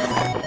Yeah.